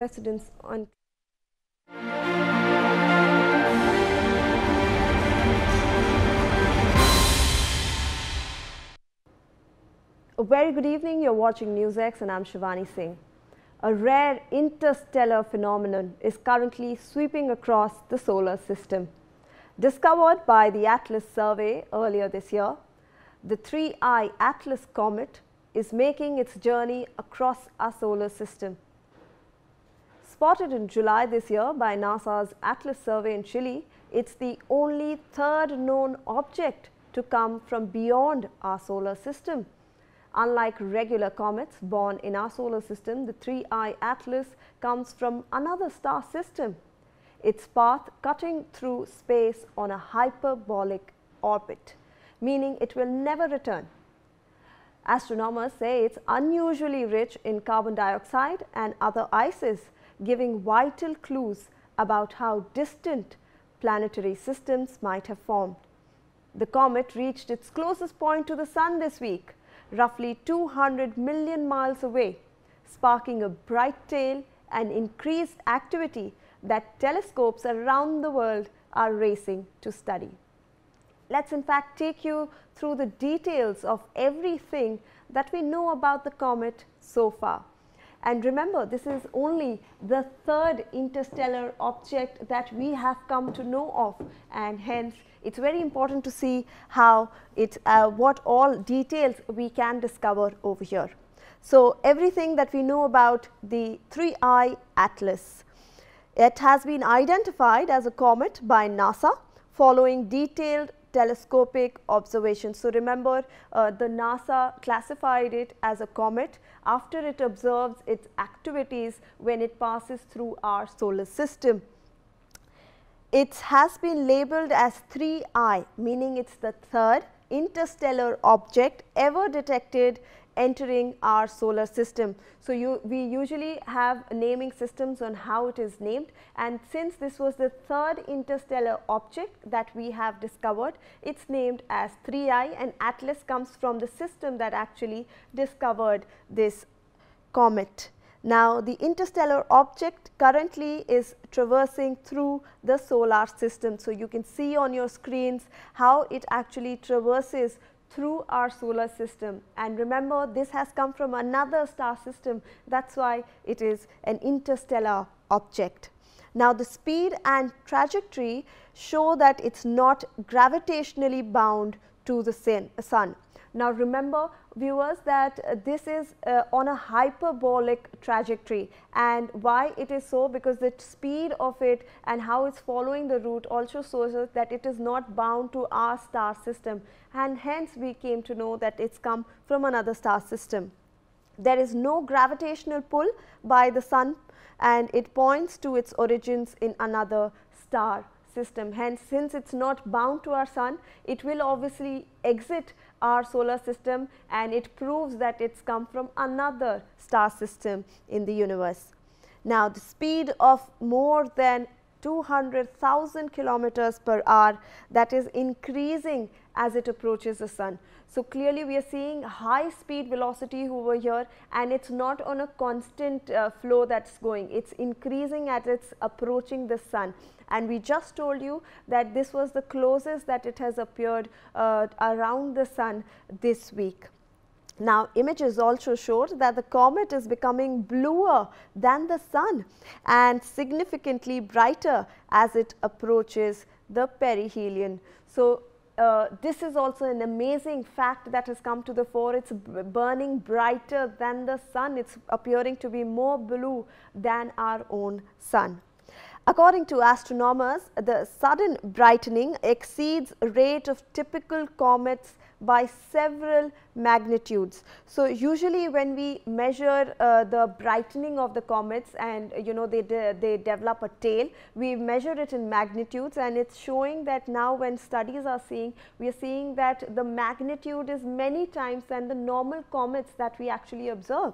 residence on A very good evening. You're watching NewsX and I'm Shivani Singh. A rare interstellar phenomenon is currently sweeping across the solar system. Discovered by the Atlas survey earlier this year, the 3I Atlas comet is making its journey across our solar system. Spotted in July this year by NASA's Atlas survey in Chile, it's the only third known object to come from beyond our solar system. Unlike regular comets born in our solar system, the 3I Atlas comes from another star system. Its path cutting through space on a hyperbolic orbit, meaning it will never return. Astronomers say it's unusually rich in carbon dioxide and other ices, giving vital clues about how distant planetary systems might have formed. The comet reached its closest point to the Sun this week, roughly 200 million miles away, sparking a bright tail and increased activity that telescopes around the world are racing to study. Let's in fact take you through the details of everything that we know about the comet so far. And remember, this is only the third interstellar object that we have come to know of and hence it is very important to see how it, uh, what all details we can discover over here. So, everything that we know about the 3I Atlas. It has been identified as a comet by NASA following detailed telescopic observations. So, remember uh, the NASA classified it as a comet after it observes its activities when it passes through our solar system. It has been labeled as 3I meaning it is the third interstellar object ever detected entering our solar system. So, you, we usually have naming systems on how it is named and since this was the third interstellar object that we have discovered, it is named as 3I and Atlas comes from the system that actually discovered this comet. Now, the interstellar object currently is traversing through the solar system. So, you can see on your screens how it actually traverses through our solar system and remember this has come from another star system that is why it is an interstellar object. Now, the speed and trajectory show that it is not gravitationally bound to the sun. Now, remember viewers that uh, this is uh, on a hyperbolic trajectory and why it is so because the speed of it and how it is following the route also shows us that it is not bound to our star system and hence we came to know that it's come from another star system. There is no gravitational pull by the sun and it points to its origins in another star system. Hence, since it is not bound to our sun, it will obviously exit our solar system and it proves that it's come from another star system in the universe. Now, the speed of more than 200,000 kilometers per hour that is increasing as it approaches the sun. So, clearly we are seeing high speed velocity over here and it is not on a constant uh, flow that is going, it is increasing as it is approaching the sun and we just told you that this was the closest that it has appeared uh, around the sun this week. Now, images also showed that the comet is becoming bluer than the sun and significantly brighter as it approaches the perihelion. So, uh, this is also an amazing fact that has come to the fore. It is burning brighter than the sun. It is appearing to be more blue than our own sun. According to astronomers, the sudden brightening exceeds rate of typical comets by several magnitudes. So, usually when we measure uh, the brightening of the comets and you know they, de they develop a tail, we measure it in magnitudes and it is showing that now when studies are seeing, we are seeing that the magnitude is many times than the normal comets that we actually observe.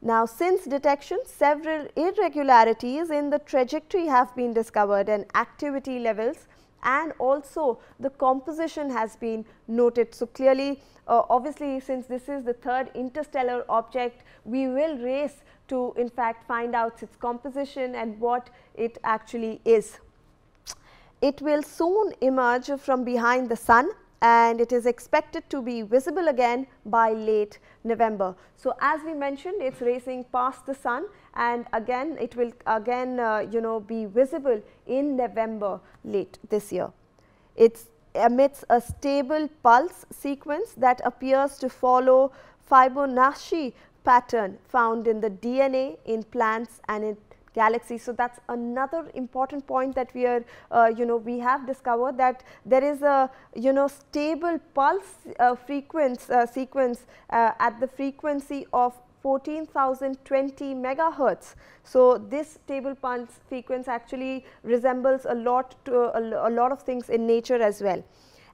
Now, since detection, several irregularities in the trajectory have been discovered and activity levels and also the composition has been noted. So, clearly uh, obviously, since this is the third interstellar object, we will race to in fact find out its composition and what it actually is. It will soon emerge from behind the sun and it is expected to be visible again by late November. So, as we mentioned it is racing past the sun and again it will again uh, you know be visible in November late this year. It emits a stable pulse sequence that appears to follow Fibonacci pattern found in the DNA in plants and in galaxies. So, that is another important point that we are uh, you know we have discovered that there is a you know stable pulse uh, frequency uh, sequence uh, at the frequency of 14,020 megahertz. So, this stable pulse frequency actually resembles a lot to a, a lot of things in nature as well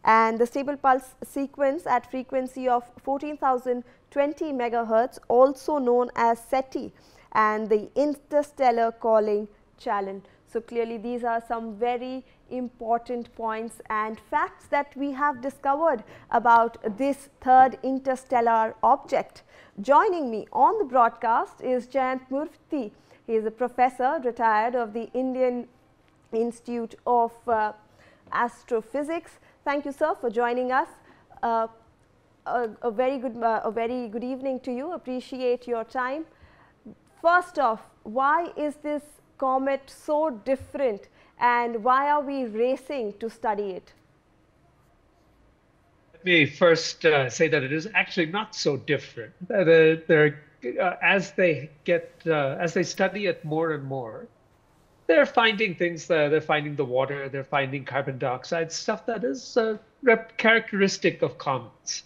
and the stable pulse sequence at frequency of 14,020 megahertz also known as SETI and the interstellar calling challenge. So, clearly these are some very important points and facts that we have discovered about this third interstellar object. Joining me on the broadcast is Jayant Murthy. He is a professor retired of the Indian Institute of uh, Astrophysics. Thank you sir for joining us. Uh, a, a, very good uh, a very good evening to you. Appreciate your time. First off, why is this comet so different and why are we racing to study it? Let me first uh, say that it is actually not so different. Uh, they're, uh, as they get, uh, as they study it more and more, they're finding things, they're finding the water, they're finding carbon dioxide, stuff that is uh, characteristic of comets.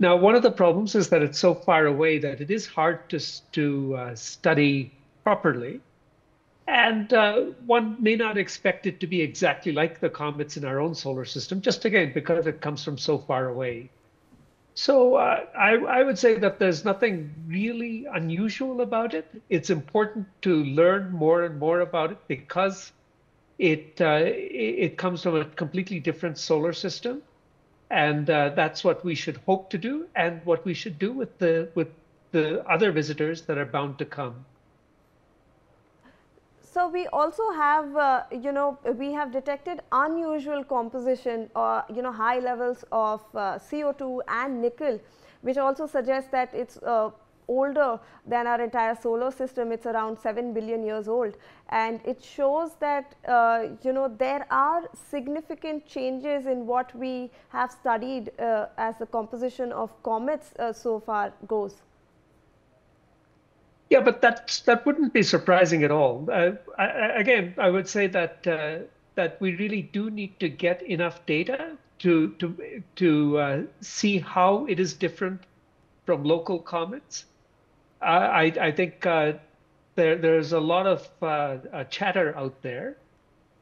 Now, one of the problems is that it's so far away that it is hard to, to uh, study properly. And uh, one may not expect it to be exactly like the comets in our own solar system, just again, because it comes from so far away. So uh, I, I, would say that there's nothing really unusual about it. It's important to learn more and more about it because it, uh, it comes from a completely different solar system and uh, that's what we should hope to do and what we should do with the with the other visitors that are bound to come. So we also have uh, you know we have detected unusual composition or you know high levels of uh, co2 and nickel which also suggests that it's uh, older than our entire solar system. It's around 7 billion years old and it shows that uh, you know there are significant changes in what we have studied uh, as the composition of comets uh, so far goes. Yeah, but that that wouldn't be surprising at all. Uh, I, again, I would say that uh, that we really do need to get enough data to to to uh, see how it is different from local comets I, I think uh, there, there's a lot of uh, uh, chatter out there,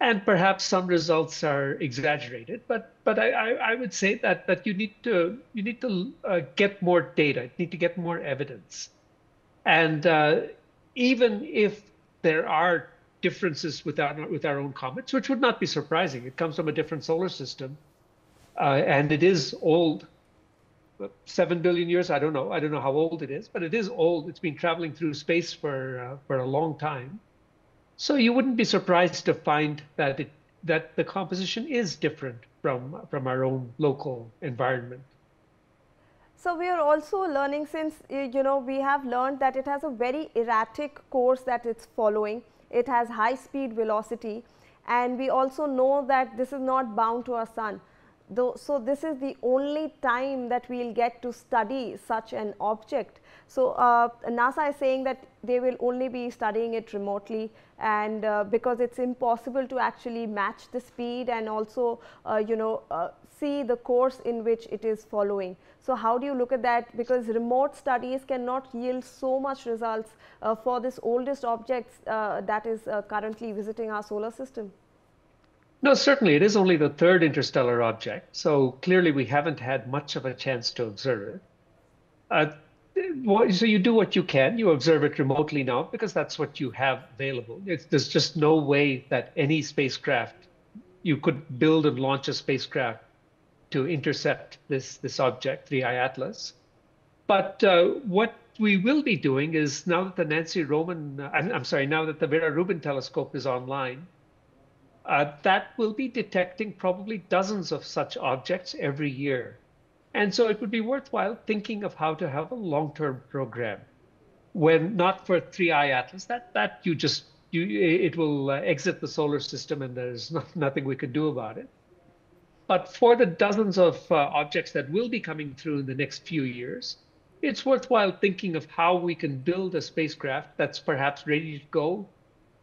and perhaps some results are exaggerated. But but I, I, I would say that that you need to you need to uh, get more data. You need to get more evidence, and uh, even if there are differences with our with our own comets, which would not be surprising. It comes from a different solar system, uh, and it is old seven billion years. I don't know. I don't know how old it is, but it is old. It's been traveling through space for uh, for a long time. So you wouldn't be surprised to find that it that the composition is different from from our own local environment. So we are also learning since you know we have learned that it has a very erratic course that it's following. It has high speed velocity and we also know that this is not bound to our sun. Though, so this is the only time that we will get to study such an object. So uh, NASA is saying that they will only be studying it remotely and uh, because it's impossible to actually match the speed and also uh, you know uh, see the course in which it is following. So how do you look at that because remote studies cannot yield so much results uh, for this oldest objects uh, that is currently visiting our solar system. No, certainly it is only the third interstellar object, so clearly we haven't had much of a chance to observe it. Uh, so you do what you can. You observe it remotely now because that's what you have available. It's, there's just no way that any spacecraft you could build and launch a spacecraft to intercept this this object, 3I Atlas. But uh, what we will be doing is now that the Nancy Roman, uh, I'm, I'm, sorry, now that the Vera Rubin telescope is online, uh, that will be detecting probably dozens of such objects every year. And so it would be worthwhile thinking of how to have a long-term program when not for 3i Atlas, that, that you just, you, it will uh, exit the solar system and there's not, nothing we can do about it. But for the dozens of uh, objects that will be coming through in the next few years, it's worthwhile thinking of how we can build a spacecraft that's perhaps ready to go,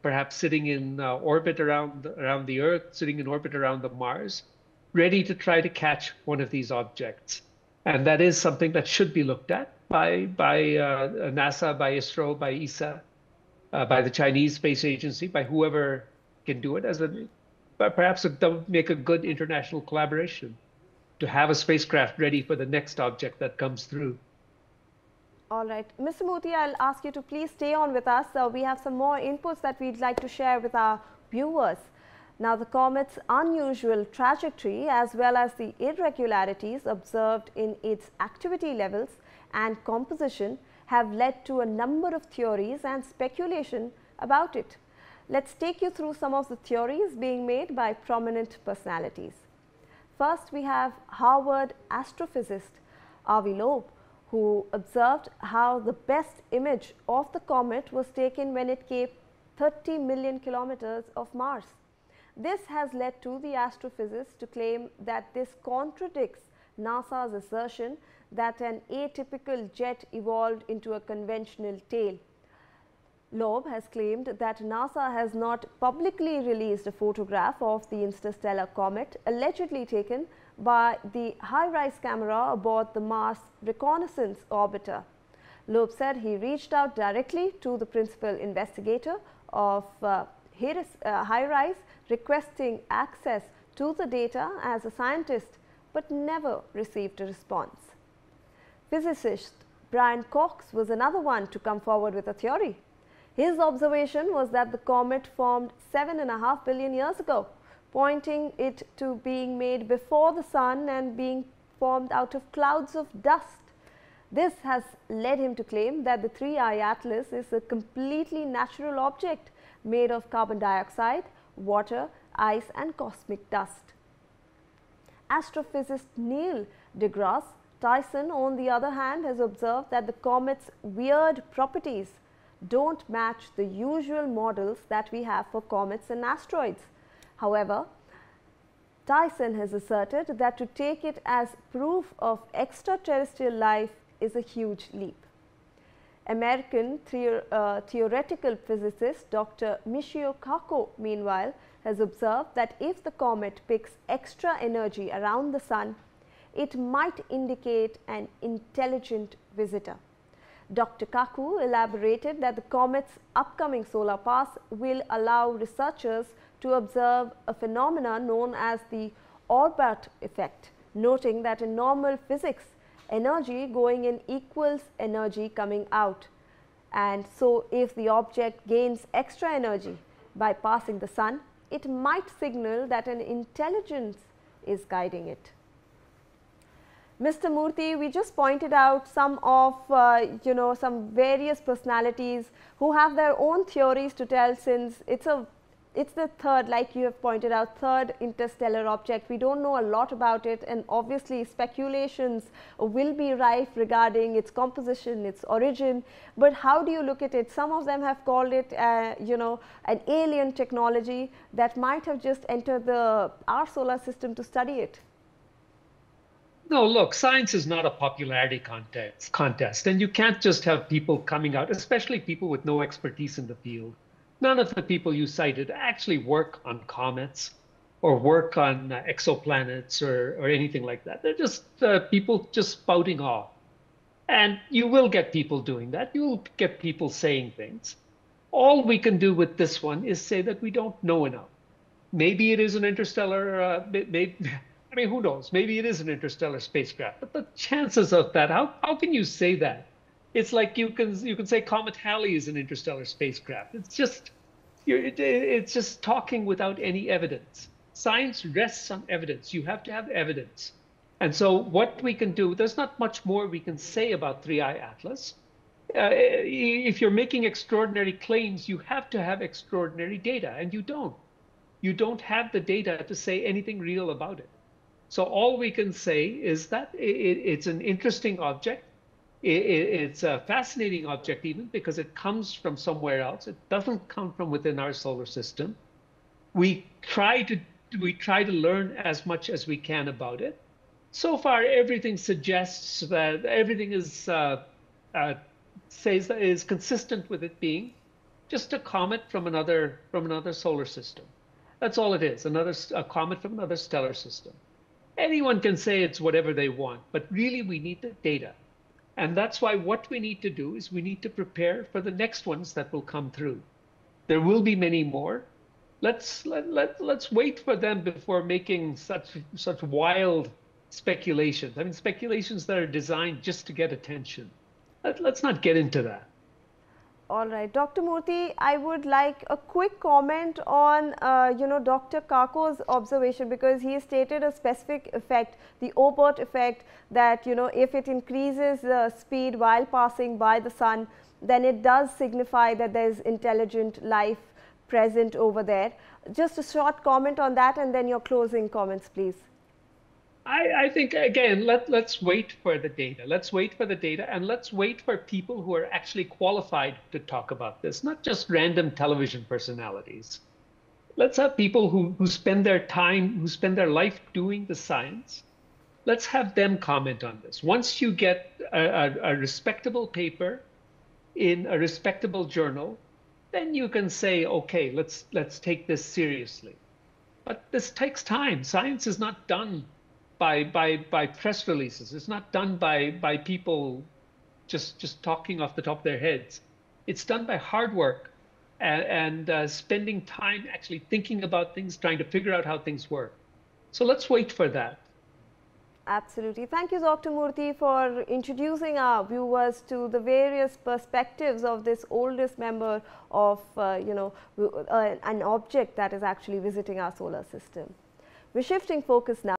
perhaps sitting in uh, orbit around around the Earth, sitting in orbit around the Mars, ready to try to catch one of these objects. And that is something that should be looked at by by uh, NASA, by ISRO, by ESA, uh, by the Chinese Space Agency, by whoever can do it as a perhaps a, make a good international collaboration to have a spacecraft ready for the next object that comes through. All right. Mr. Murthy, I'll ask you to please stay on with us. Uh, we have some more inputs that we'd like to share with our viewers. Now, the comet's unusual trajectory as well as the irregularities observed in its activity levels and composition have led to a number of theories and speculation about it. Let's take you through some of the theories being made by prominent personalities. First, we have Harvard astrophysicist Avi Loeb, who observed how the best image of the comet was taken when it came 30 million kilometers of Mars. This has led to the astrophysicist to claim that this contradicts NASA's assertion that an atypical jet evolved into a conventional tail. Loeb has claimed that NASA has not publicly released a photograph of the interstellar comet allegedly taken by the HiRISE camera aboard the Mars Reconnaissance Orbiter. Loeb said he reached out directly to the principal investigator of uh, uh, HiRISE requesting access to the data as a scientist, but never received a response. Physicist Brian Cox was another one to come forward with a theory. His observation was that the comet formed seven and a half billion years ago, pointing it to being made before the sun and being formed out of clouds of dust. This has led him to claim that the 3i Atlas is a completely natural object made of carbon dioxide, water, ice and cosmic dust. Astrophysicist Neil deGrasse Tyson on the other hand has observed that the comet's weird properties don't match the usual models that we have for comets and asteroids. However, Tyson has asserted that to take it as proof of extraterrestrial life is a huge leap. American uh, theoretical physicist Dr. Michio Kaku meanwhile has observed that if the comet picks extra energy around the sun, it might indicate an intelligent visitor. Dr. Kaku elaborated that the comet's upcoming solar pass will allow researchers to observe a phenomenon known as the Oberth effect, noting that in normal physics, energy going in equals energy coming out. And so, if the object gains extra energy by passing the sun, it might signal that an intelligence is guiding it. Mr. Murthy, we just pointed out some of, uh, you know, some various personalities who have their own theories to tell since it's a it's the third, like you have pointed out, third interstellar object. We don't know a lot about it and obviously speculations will be rife regarding its composition, its origin. But how do you look at it? Some of them have called it, uh, you know, an alien technology that might have just entered the our solar system to study it. No, look, science is not a popularity contest, contest, and you can't just have people coming out, especially people with no expertise in the field. None of the people you cited actually work on comets or work on uh, exoplanets or, or anything like that. They're just uh, people just spouting off. And you will get people doing that. You'll get people saying things. All we can do with this one is say that we don't know enough. Maybe it is an interstellar, uh, maybe, I mean, who knows? Maybe it is an interstellar spacecraft, but the chances of that, how, how can you say that? It's like you can you can say Comet Halley is an interstellar spacecraft. It's just it, it's just talking without any evidence. Science rests on evidence. You have to have evidence. And so what we can do, there's not much more we can say about 3i Atlas, uh, if you're making extraordinary claims, you have to have extraordinary data, and you don't. You don't have the data to say anything real about it. So all we can say is that it, it's an interesting object. It, it's a fascinating object even because it comes from somewhere else. It doesn't come from within our solar system. We try to we try to learn as much as we can about it. So far, everything suggests that everything is uh, uh, says that is consistent with it being just a comet from another from another solar system. That's all it is. Another a comet from another stellar system. Anyone can say it's whatever they want, but really we need the data. And that's why what we need to do is we need to prepare for the next ones that will come through. There will be many more. Let's let, let let's wait for them before making such such wild speculations. I mean speculations that are designed just to get attention. Let, let's not get into that. All right, Dr. Murthy, I would like a quick comment on, uh, you know, Dr. Kaku's observation because he stated a specific effect, the Oort effect that, you know, if it increases the speed while passing by the sun, then it does signify that there is intelligent life present over there. Just a short comment on that and then your closing comments, please. I, I, think again, let let's wait for the data. Let's wait for the data, and let's wait for people who are actually qualified to talk about this, not just random television personalities. Let's have people who who spend their time, who spend their life doing the science. Let's have them comment on this. Once you get a, a, a respectable paper in a respectable journal, then you can say, okay, let's let's take this seriously. But this takes time. Science is not done by by by press releases. It's not done by by people just just talking off the top of their heads. It's done by hard work and, and uh, spending time actually thinking about things, trying to figure out how things work. So let's wait for that. Absolutely. Thank you, Dr. Murthy, for introducing our viewers to the various perspectives of this oldest member of, uh, you know, uh, an object that is actually visiting our solar system. We're shifting focus now.